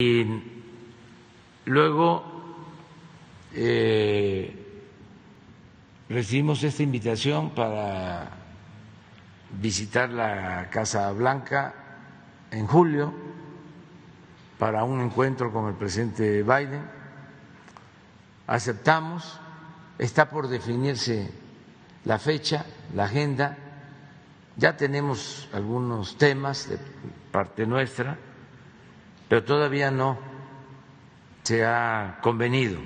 Y luego eh, recibimos esta invitación para visitar la Casa Blanca en julio para un encuentro con el presidente Biden. Aceptamos, está por definirse la fecha, la agenda, ya tenemos algunos temas de parte nuestra, pero todavía no se ha convenido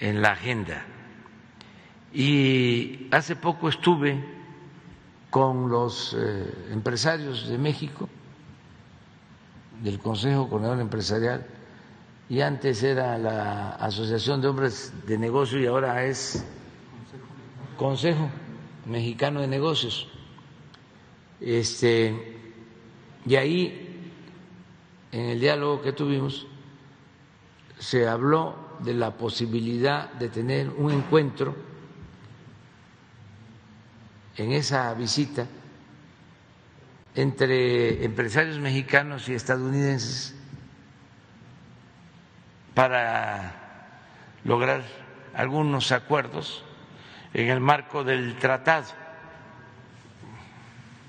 en la agenda. Y hace poco estuve con los eh, empresarios de México, del Consejo Coordinador Empresarial, y antes era la Asociación de Hombres de Negocio y ahora es Consejo Mexicano de Negocios. Este, y ahí, en el diálogo que tuvimos, se habló de la posibilidad de tener un encuentro en esa visita entre empresarios mexicanos y estadounidenses para lograr algunos acuerdos en el marco del tratado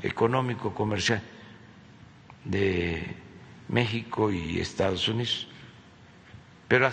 económico comercial de México y Estados Unidos. Pero